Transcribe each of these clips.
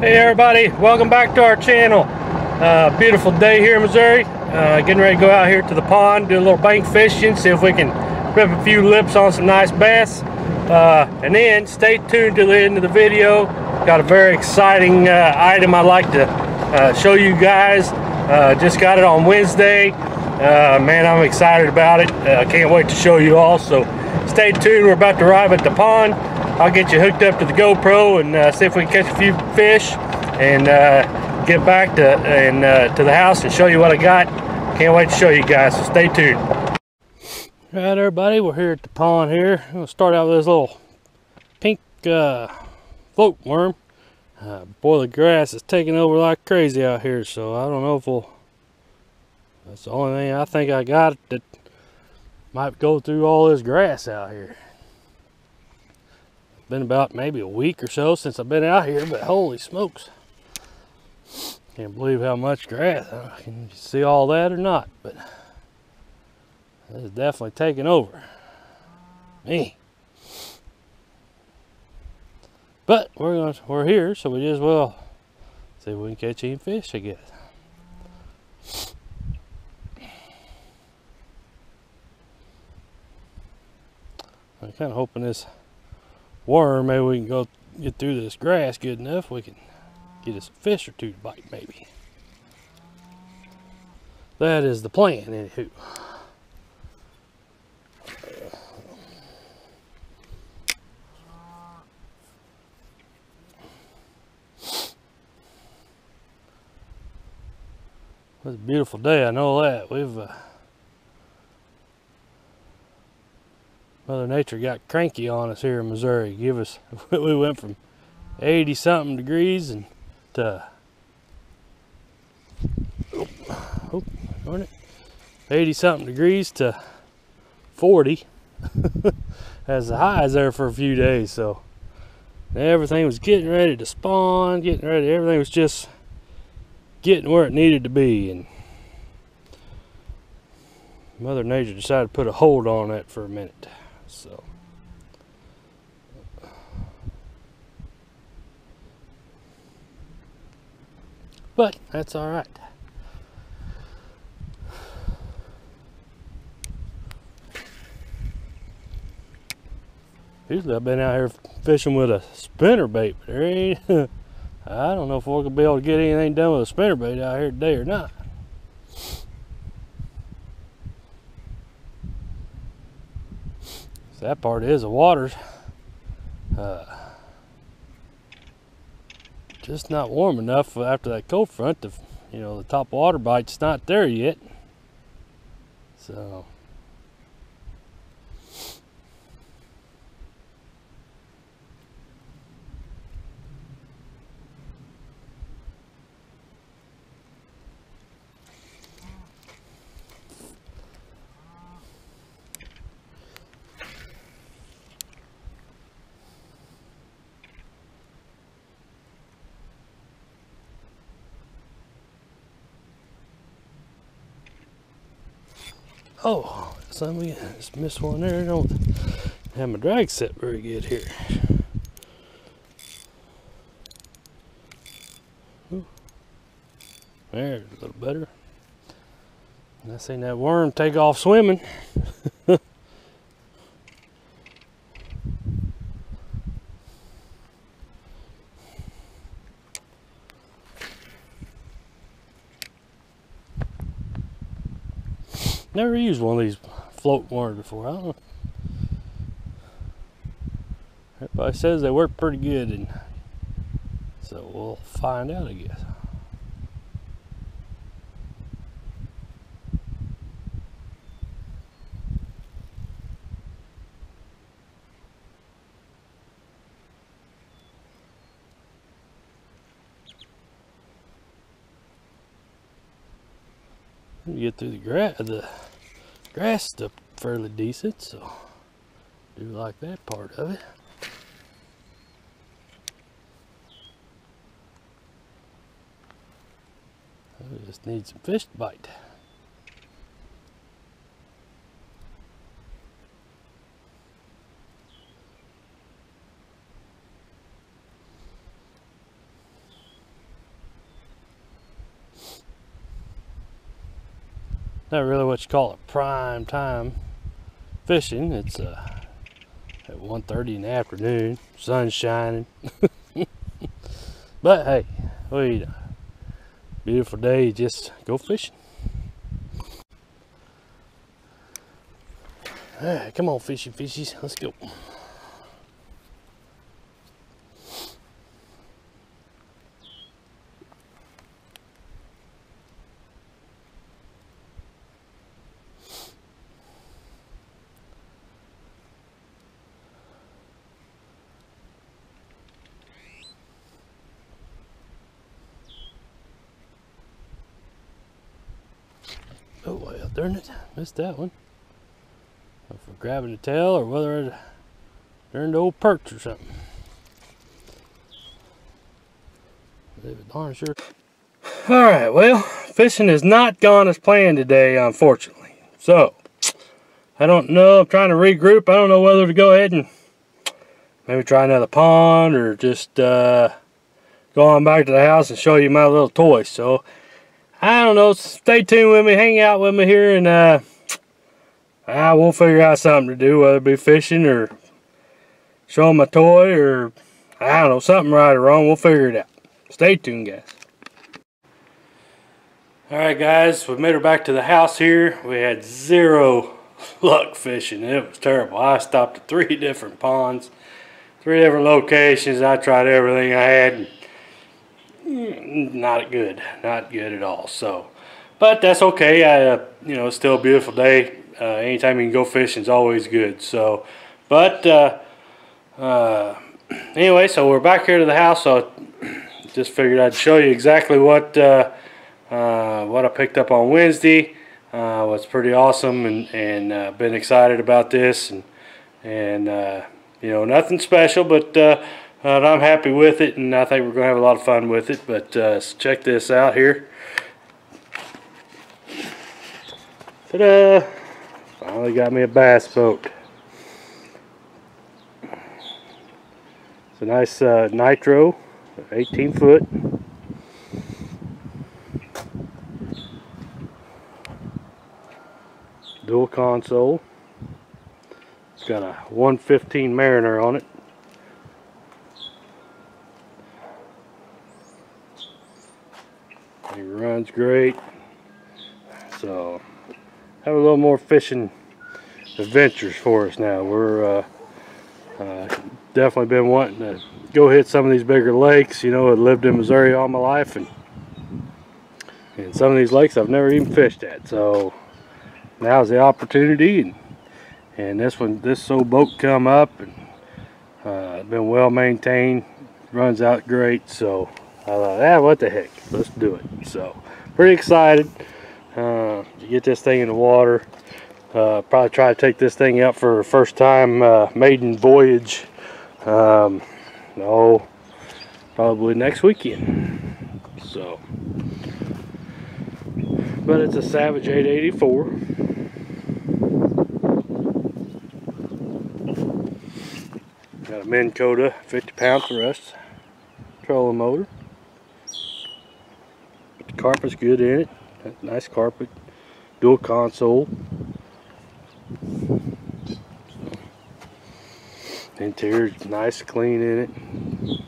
Hey everybody, welcome back to our channel. Uh, beautiful day here in Missouri. Uh, getting ready to go out here to the pond, do a little bank fishing, see if we can rip a few lips on some nice bass. Uh, and then stay tuned to the end of the video. Got a very exciting uh, item I'd like to uh, show you guys. Uh, just got it on Wednesday. man, I'm excited about it. I can't wait to show you all. So stay tuned. We're about to arrive at the pond. I'll get you hooked up to the GoPro and uh, see if we can catch a few fish and uh, get back to and uh, to the house and show you what I got. Can't wait to show you guys, so stay tuned. All right, everybody, we're here at the pond here. Gonna start out with this little pink uh, float worm. Uh, boy, the grass is taking over like crazy out here, so I don't know if we'll... That's the only thing I think I got that might go through all this grass out here been about maybe a week or so since I've been out here, but holy smokes. Can't believe how much grass. I Can see all that or not? But it's definitely taking over. Me. But we're going to, we're here, so we just well see if we can catch any fish, I guess. I'm kind of hoping this worm, maybe we can go get through this grass good enough. We can get us a fish or two to bite, maybe. That is the plan, anywho. It's a beautiful day, I know that. We've uh, Mother Nature got cranky on us here in Missouri. Give us, we went from 80 something degrees and to, oh, oh darn it, 80 something degrees to 40 as the highs there for a few days. So everything was getting ready to spawn, getting ready. Everything was just getting where it needed to be. And Mother Nature decided to put a hold on that for a minute. So. But that's all right. Usually I've been out here fishing with a spinner bait, but there ain't, I don't know if we're gonna be able to get anything done with a spinner bait out here today or not. So that part is the water's uh, just not warm enough after that cold front. To, you know, the top water bite's not there yet. So Oh, son, we just missed one there. I don't have my drag set very good here. There, a little better. And I seen that worm take off swimming. Never used one of these float worms before. I don't know. Everybody says they work pretty good, and so we'll find out, I guess. Get through the grass, the grass stuff fairly decent, so do like that part of it. I just need some fish to bite. Not really what you call it prime time fishing. It's uh, at 1.30 in the afternoon, sun shining. but hey, wait, beautiful day, just go fishing. All right, come on, fishy fishies, let's go. Oh well, darn it, missed that one. If we're grabbing the tail or whether it turned old perch or something. darn sure. Alright, well, fishing has not gone as planned today, unfortunately. So, I don't know, I'm trying to regroup. I don't know whether to go ahead and maybe try another pond or just uh, go on back to the house and show you my little toy. So, I don't know. Stay tuned with me. Hang out with me here, and uh, I will figure out something to do, whether it be fishing or showing my toy or I don't know, something right or wrong. We'll figure it out. Stay tuned, guys. Alright guys, we made her back to the house here. We had zero luck fishing. It was terrible. I stopped at three different ponds, three different locations. I tried everything I had not good, not good at all. So, but that's okay. I, uh, you know, it's still a beautiful day. Uh, anytime you can go fishing is always good. So, but uh, uh, anyway, so we're back here to the house. So, just figured I'd show you exactly what uh, uh, what I picked up on Wednesday. Uh, was pretty awesome, and and been excited about this, and and you know, nothing special, but. I'm happy with it, and I think we're going to have a lot of fun with it. But uh, check this out here. Ta-da! Finally got me a bass boat. It's a nice uh, nitro, 18 foot. Dual console. It's got a 115 Mariner on it. He runs great. So, have a little more fishing adventures for us now. We're uh, uh, definitely been wanting to go hit some of these bigger lakes. You know, I lived in Missouri all my life, and and some of these lakes I've never even fished at. So now's the opportunity, and and this one, this old boat come up and uh, been well maintained, runs out great. So I thought, ah, what the heck, let's do it. So, pretty excited uh, to get this thing in the water. Uh, probably try to take this thing out for a first time uh, maiden voyage. Um, no, probably next weekend. So, but it's a Savage 884. Got a Minn Kota 50 pound thrust trolling motor carpet's good in it. Nice carpet. Dual console. Interior's nice, clean in it.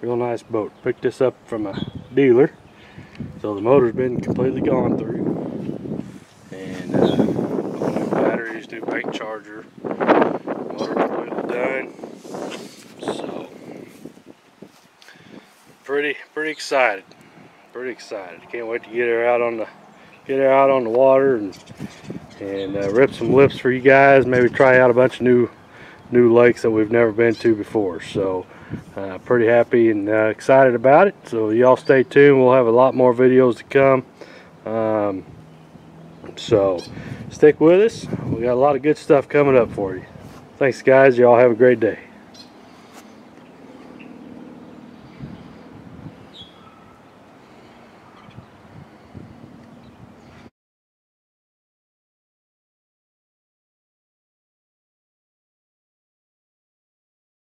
Real nice boat. Picked this up from a dealer. So the motor's been completely gone through. And uh, new batteries, new bank charger. Motor completely done. So pretty pretty excited pretty excited. Can't wait to get her out on the get her out on the water and and uh, rip some lips for you guys. Maybe try out a bunch of new new lakes that we've never been to before. So uh, pretty happy and uh, excited about it. So y'all stay tuned. We'll have a lot more videos to come. Um, so stick with us. We got a lot of good stuff coming up for you. Thanks guys. Y'all have a great day.